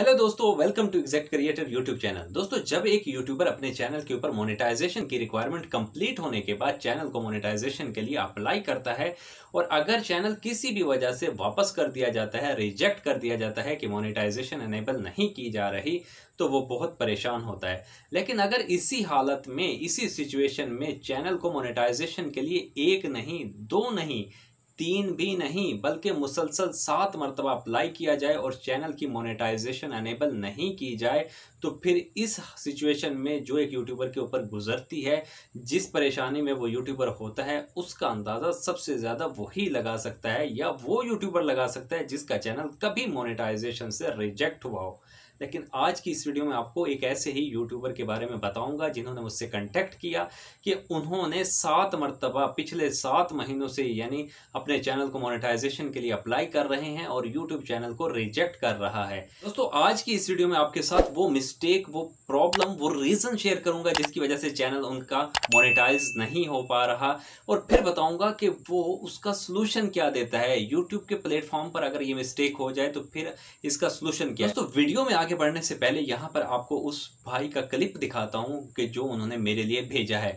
Hello दोस्तों welcome to exact creator YouTube channel दोस्तों, जब एक यूट्यूबर अपने चैनल के ऊपर मोनेटाइजेशन की रिक्वायरमेंट कंप्लीट होने के बाद चैनल को मोनेटाइजेशन के लिए अप्लाई करता है और अगर चैनल किसी भी वजह से वापस कर दिया जाता है रिजेक्ट कर दिया जाता है कि मोनेटाइजेशन एनेबल नहीं की जा रही तो वो बहुत परेशान होता है। लेकिन अगर इसी हालत में, इसी सिचुएशन में चैनल को मोनेटाइजेशन के लिए एक नहीं, दो नहीं तीन भी नहीं, बल्कि मुसलसल सात मरतबा अप्लाई किया जाए और चैनल की मोनेटाइजेशन अनेबल नहीं की जाए तो फिर इस सिचुएशन में जो एक यूट्यूबर के ऊपर गुजरती है, जिस परेशानी में वो यूट्यूबर होता है, उसका अंदाज़ा सबसे ज़्यादा वही लगा सकता है या वो यूट्यूबर लगा सकता है जिसका चैनल कभी मोनेटाइजेशन से रिजेक्ट हुआ हो। लेकिन आज की इस वीडियो में आपको एक ऐसे ही यूट्यूबर के बारे में बताऊँगा, जिन्होंने मुझसे कांटेक्ट किया कि उन्होंने सात मरतबा पिछले सात महीनों से यानी अपने चैनल को मोनेटाइजेशन के लिए अप्लाई कर रहे हैं और यूट्यूब चैनल को रिजेक्ट कर रहा है। दोस्तों, आज की इस वीडियो में आपके साथ वो मिस्टेक वो प्रॉब्लम वो रीज़न शेयर करूँगा जिसकी वजह से चैनल उनका मोनेटाइज नहीं हो पा रहा और फिर बताऊँगा कि वो उसका सोल्यूशन क्या देता है। यूट्यूब के प्लेटफॉर्म पर अगर ये मिस्टेक हो जाए तो फिर इसका सोल्यूशन क्या दोस्तों, वीडियो में आगे आगे बढ़ने से पहले यहाँ पर आपको उस भाई का क्लिप दिखाता हूँ कि जो उन्होंने मेरे लिए भेजा है।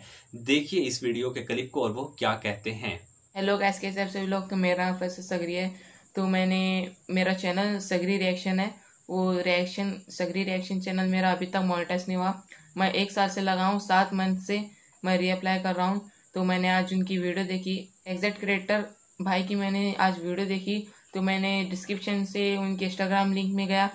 देखिए इस वीडियो के क्लिप को और वो क्या कहते हैं। हेलो गैस कैसे आप सभी लोग? मेरा फैसल सगरी है। तो मैंने, मेरा चैनल सगरी रिएक्शन है। वो रिएक्शन सगरी रिएक्शन चैनल मेरा अभी तक मोनिटाइज नहीं हुआ। मैं एक साल से लगा हूँ, सात मंथ से मैं रीअप्लाई कर रहा हूँ। तो मैंने आज उनकी वीडियो देखी। एग्जैक्ट क्रिएटर भाई की मैंने आज वीडियो देखी। तो मैंने डिस्क्रिप्शन से उनके इंस्टाग्राम लिंक में गया।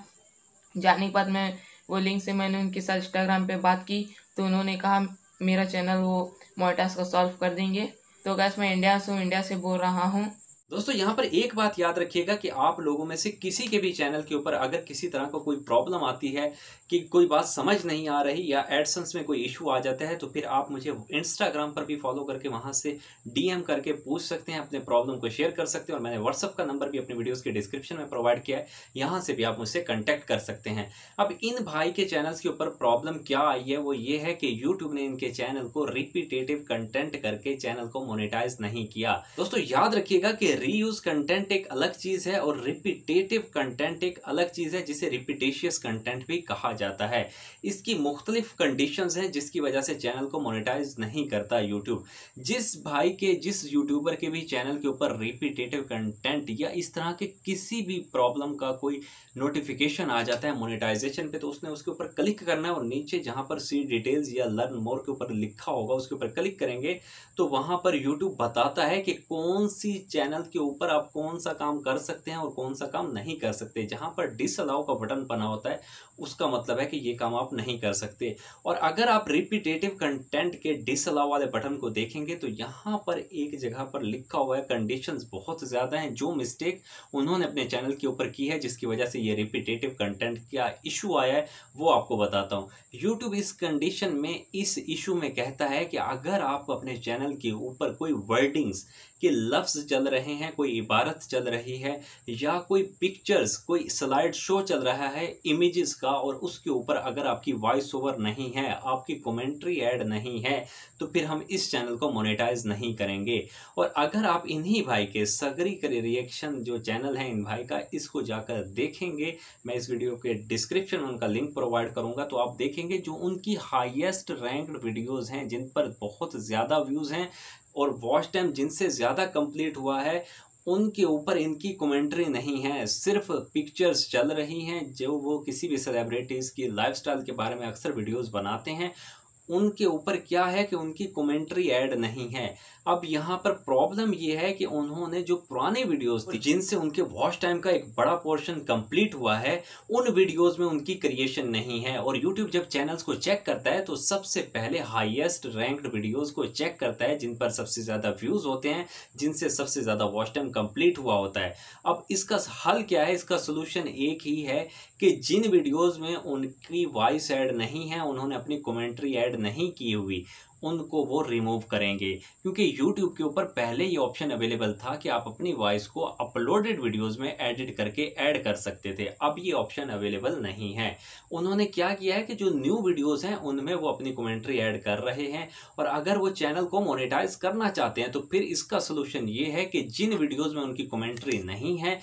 जाने के बाद मैं वो लिंक से मैंने उनके साथ इंस्टाग्राम पे बात की तो उन्होंने कहा, मेरा चैनल वो मोटास का सॉल्व कर देंगे। तो गैस मैं इंडिया से हूँ इंडिया से बोल रहा हूँ। दोस्तों, यहाँ पर एक बात याद रखिएगा कि आप लोगों में से किसी के भी चैनल के ऊपर अगर किसी तरह का कोई प्रॉब्लम आती है कि कोई बात समझ नहीं आ रही या एडसन्स में कोई इशू आ जाता है तो फिर आप मुझे इंस्टाग्राम पर भी फॉलो करके वहाँ से डीएम करके पूछ सकते हैं, अपने प्रॉब्लम को शेयर कर सकते हैं और मैंने व्हाट्सअप का नंबर भी अपने वीडियोज़ के डिस्क्रिप्शन में प्रोवाइड किया है। यहाँ से भी आप मुझसे कंटेक्ट कर सकते हैं। अब इन भाई के चैनल्स के ऊपर प्रॉब्लम क्या आई है, वो ये है कि यूट्यूब ने इनके चैनल को रिपीटेटिव कंटेंट करके चैनल को मोनिटाइज नहीं किया। दोस्तों, याद रखिएगा कि रीयूज कंटेंट एक अलग चीज़ है और रिपीटेटिव कंटेंट एक अलग चीज़ है, जिसे रिपीटेशियस कंटेंट भी कहा जाता है। इसकी मुख्तलिफ़ कंडीशंस हैं जिसकी वजह से चैनल को मोनेटाइज नहीं करता यूट्यूब जिस भाई के, जिस यूट्यूबर के भी चैनल के ऊपर रिपीटेटिव कंटेंट या इस तरह के किसी भी प्रॉब्लम का कोई नोटिफिकेशन आ जाता है मोनेटाइजेशन पे तो उसने उसके ऊपर क्लिक करना है और नीचे जहाँ पर सी डिटेल्स या लर्न मोर के ऊपर लिखा होगा, उसके ऊपर क्लिक करेंगे तो वहाँ पर यूट्यूब बताता है कि कौन सी चैनल के ऊपर आप कौन सा काम कर सकते हैं और कौन सा काम नहीं कर सकते। जहाँ पर डिसअलाउ का बटन बना होता है, उसका मतलब है कि ये काम आप नहीं कर सकते। और अगर आप रिपीटेटिव कंटेंट के डिसअलाउ वाले बटन को देखेंगे तो यहाँ पर एक जगह पर लिखा हुआ है कंडीशंस बहुत ज़्यादा हैं, जो मिस्टेक उन्होंने अपने चैनल के ऊपर की है, जिसकी वजह से ये रिपीटेटिव कंटेंट का इशू आया है, वो आपको बताता हूँ। यूट्यूब इस कंडीशन में, इस इशू में कहता है कि अगर आप अपने चैनल के ऊपर कोई वर्डिंग्स के लफ्ज़ चल रहे हैं, कोई इबारत चल रही है, या कोई पिक्चर्स कोई स्लाइड शो चल रहा है इमेजेस का, और उसके ऊपर अगर आपकी वॉइस ओवर नहीं है, आपकी कमेंट्री ऐड नहीं है तो फिर हम इस चैनल को मोनेटाइज नहीं करेंगे। और अगर आप इन्हीं भाई के सगरी करे रिएक्शन जो चैनल है इन भाई का, इसको जाकर देखेंगे, मैं इस वीडियो के डिस्क्रिप्शन में उनका लिंक प्रोवाइड करूँगा तो आप देखेंगे जो उनकी हाईएस्ट रैंक्ड वीडियोज़ हैं, जिन पर बहुत ज़्यादा व्यूज़ हैं और वॉच टाइम जिनसे ज़्यादा कंप्लीट हुआ है, उनके ऊपर इनकी कमेंट्री नहीं है। सिर्फ़ पिक्चर्स चल रही हैं, जो वो किसी भी सेलिब्रिटीज़ की लाइफस्टाइल के बारे में अक्सर वीडियोस बनाते हैं। उनके ऊपर क्या है कि उनकी कमेंट्री ऐड नहीं है। अब यहाँ पर प्रॉब्लम ये है कि उन्होंने जो पुराने वीडियोस थी, जिनसे उनके वॉच टाइम का एक बड़ा पोर्शन कंप्लीट हुआ है, उन वीडियोस में उनकी क्रिएशन नहीं है। और यूट्यूब जब चैनल्स को चेक करता है तो सबसे पहले हाईएस्ट रैंक्ड वीडियोस को चेक करता है, जिन पर सबसे ज़्यादा व्यूज़ होते हैं, जिनसे सबसे ज़्यादा वॉच टाइम कंप्लीट हुआ होता है। अब इसका हल क्या है? इसका सोल्यूशन एक ही है कि जिन वीडियोज़ में उनकी वॉइस ऐड नहीं है, उन्होंने अपनी कॉमेंट्री ऐड नहीं की हुई, उनको वो रिमूव करेंगे। क्योंकि यूट्यूब के ऊपर पहले ये ऑप्शन अवेलेबल था कि आप अपनी वॉइस को अपलोडेड वीडियोस में एडिट करके ऐड कर सकते थे। अब ये ऑप्शन अवेलेबल नहीं है। उन्होंने क्या किया है कि जो न्यू वीडियोस हैं, उनमें वो अपनी कमेंट्री ऐड कर रहे हैं और अगर वो चैनल को मोनेटाइज करना चाहते हैं तो फिर इसका सोल्यूशन ये है कि जिन वीडियोज़ में उनकी कॉमेंट्री नहीं है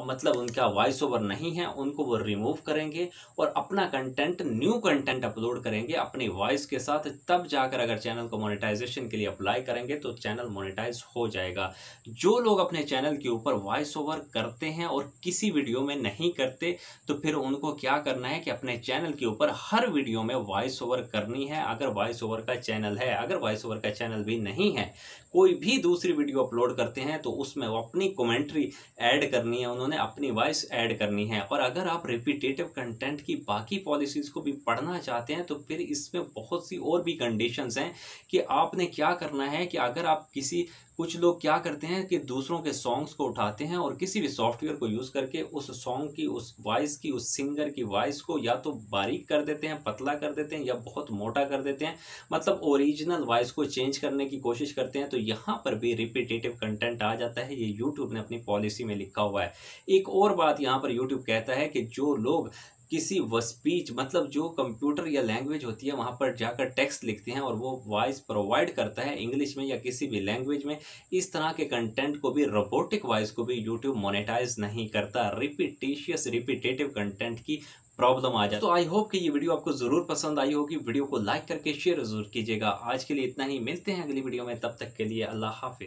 मतलब उनका वॉइस ओवर नहीं है, उनको वो रिमूव करेंगे और अपना कंटेंट न्यू कंटेंट अपलोड करेंगे अपनी वॉइस के साथ। तब जाकर अगर चैनल को मोनेटाइजेशन के लिए अप्लाई करेंगे तो चैनल मोनेटाइज हो जाएगा। जो लोग अपने चैनल के ऊपर वॉइस ओवर करते हैं और किसी वीडियो में नहीं करते तो फिर उनको क्या करना है कि अपने चैनल के ऊपर हर वीडियो में वॉइस ओवर करनी है। अगर वॉइस ओवर का चैनल है, अगर वॉइस ओवर का चैनल भी नहीं है कोई भी दूसरी वीडियो अपलोड करते हैं तो उसमें वो अपनी कमेंट्री ऐड करनी है, उन्होंने अपनी वॉइस ऐड करनी है। और अगर आप रिपीटेटिव कंटेंट की बाकी पॉलिसीज़ को भी पढ़ना चाहते हैं तो फिर इसमें बहुत सी और भी कंडीशंस हैं कि आपने क्या करना है कि अगर आप किसी कुछ लोग क्या करते हैं कि दूसरों के सॉन्ग्स को उठाते हैं और किसी भी सॉफ्टवेयर को यूज़ करके उस सॉन्ग की, उस वॉइस की, उस सिंगर की वॉइस को या तो बारीक कर देते हैं, पतला कर देते हैं या बहुत मोटा कर देते हैं। मतलब ओरिजिनल वॉइस को चेंज करने की कोशिश करते हैं तो यहाँ पर भी रिपीटेटिव कंटेंट आ जाता है। ये यूट्यूब ने अपनी पॉलिसी में लिखा हुआ है। एक और बात यहाँ पर यूट्यूब कहता है कि जो लोग किसी व स्पीच मतलब जो कंप्यूटर या लैंग्वेज होती है, वहाँ पर जाकर टेक्स्ट लिखते हैं और वो वॉइस प्रोवाइड करता है इंग्लिश में या किसी भी लैंग्वेज में, इस तरह के कंटेंट को भी, रोबोटिक वॉइस को भी यूट्यूब मोनेटाइज नहीं करता। रिपीटिशियस रिपीटेटिव कंटेंट की प्रॉब्लम आ जाए तो आई होप कि ये वीडियो आपको ज़रूर पसंद आई होगी। वीडियो को लाइक करके शेयर ज़रूर कीजिएगा। आज के लिए इतना ही। मिलते हैं अगली वीडियो में। तब तक के लिए अल्लाह हाफिज।